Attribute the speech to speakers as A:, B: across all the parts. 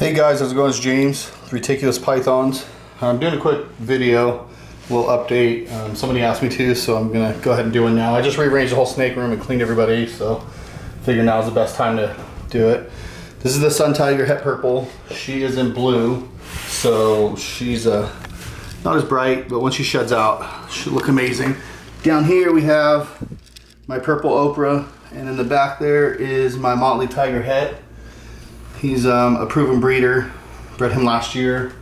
A: Hey guys, how's it going? It's James, Reticulous Pythons. I'm doing a quick video, a little update. Um, somebody asked me to, so I'm gonna go ahead and do it now. I just rearranged the whole snake room and cleaned everybody, so figure now is the best time to do it. This is the Sun Tiger Het Purple. She is in blue, so she's uh, not as bright, but when she sheds out, she'll look amazing. Down here we have my Purple Opal, and in the back there is my Motley Tiger Het. He's um, a proven breeder. Bred him last year.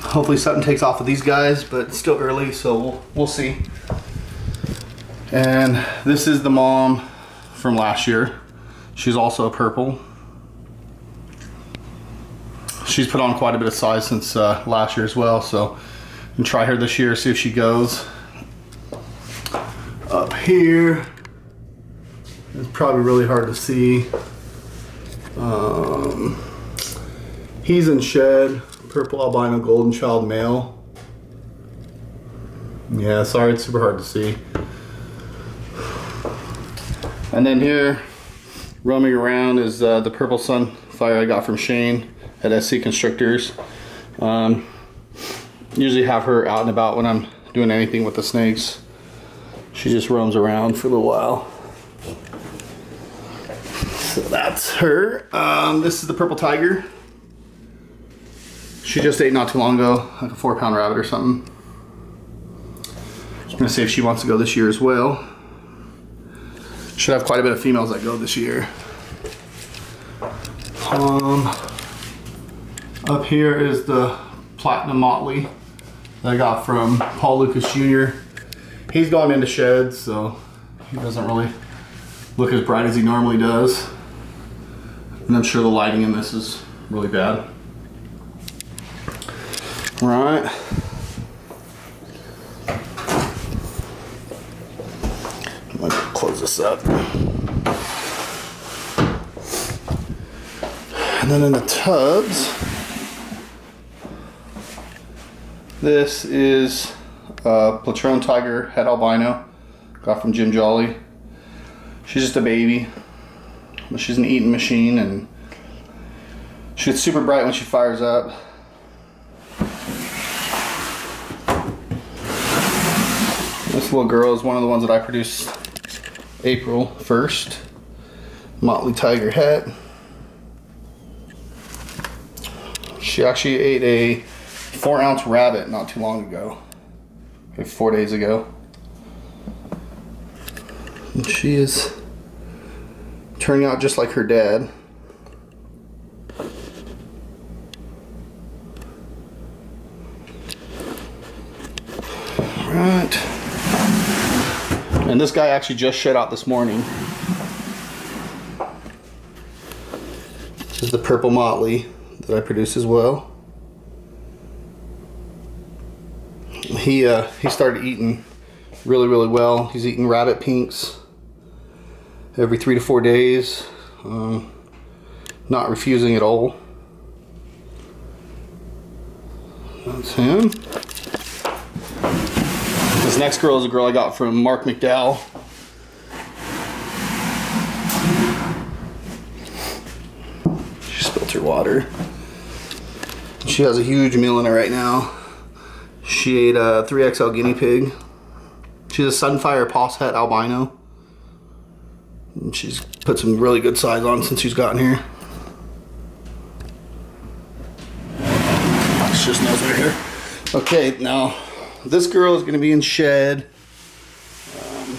A: Hopefully something takes off with these guys, but it's still early, so we'll, we'll see. And this is the mom from last year. She's also a purple. She's put on quite a bit of size since uh, last year as well, so I'm try her this year, see if she goes. Up here, it's probably really hard to see. Um, he's in shed, purple albino golden child male. Yeah, sorry, it's super hard to see. And then here, roaming around is uh, the purple sunfire I got from Shane at SC Constrictors. Um, usually have her out and about when I'm doing anything with the snakes. She just roams around for a little while. So that's her. Um, this is the purple tiger. She just ate not too long ago, like a four pound rabbit or something. Just gonna see if she wants to go this year as well. Should have quite a bit of females that go this year. Um, up here is the Platinum Motley that I got from Paul Lucas Jr. He's gone into sheds, so he doesn't really look as bright as he normally does. And I'm sure the lighting in this is really bad. Right. I'm gonna close this up. And then in the tubs, this is a Platrone Tiger Het Albino, got from Jim Jolly. She's just a baby, She's an eating machine and she gets super bright when she fires up. This little girl is one of the ones that I produced April 1st. Motley Tiger Het. She actually ate a four ounce rabbit not too long ago. Four days ago. And she is turning out just like her dad. Right. And this guy actually just shed out this morning. This is the purple motley that I produce as well. He uh, he started eating really really well. He's eating rabbit pinks every three to four days. Um, not refusing at all. That's him. This next girl is a girl I got from Mark McDowell. She spilled her water. She has a huge meal in her right now. She ate a 3XL guinea pig. She's a Sunfire Poss Het albino. And she's put some really good size on since she's gotten here. It's just nose right here. Okay, now this girl is going to be in shed. Um,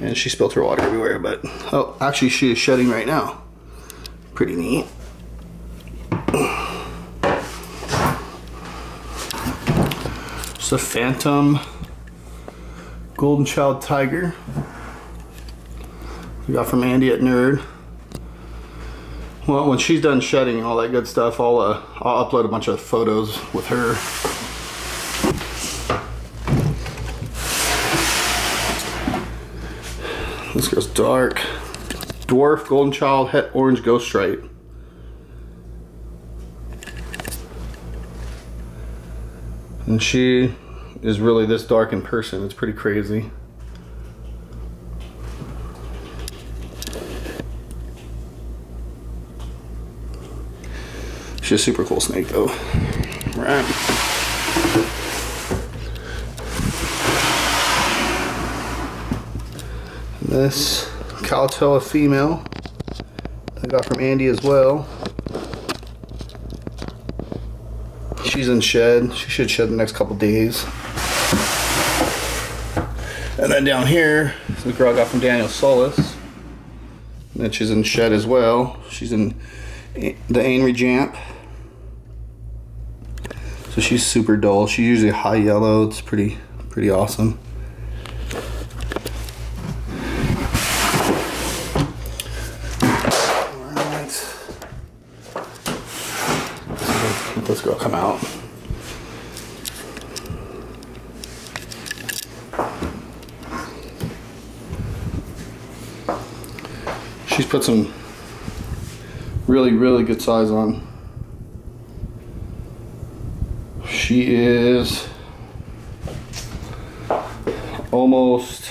A: and she spilled her water everywhere, but oh, actually she is shedding right now. Pretty neat. It's a Phantom Golden Child Tiger. We got from Andy at Nerd. Well, when she's done shedding all that good stuff, I'll, uh, I'll upload a bunch of photos with her. This girl's dark. Dwarf Golden Child Het Orange Ghost Stripe. And she is really this dark in person. It's pretty crazy. She's a super cool snake though. Right. This Caltella female I got from Andy as well. She's in shed. She should shed the next couple days. And then down here, the girl I got from Daniel Solis. And then she's in shed as well. She's in the Anery Jamp. So she's super dull. She's usually high yellow. It's pretty, pretty awesome. Let this girl come out. She's put some really, really good size on. She is almost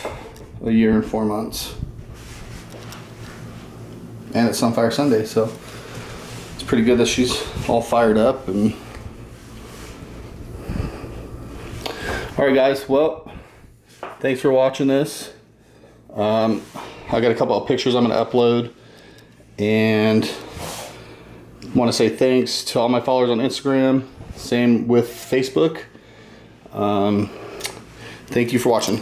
A: a year and four months. And it's Sunfire Sunday, so it's pretty good that she's all fired up and all right guys well thanks for watching this um, I got a couple of pictures I'm to upload and want to say thanks to all my followers on Instagram same with Facebook. Um, thank you for watching